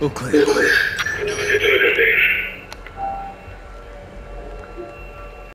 お声を。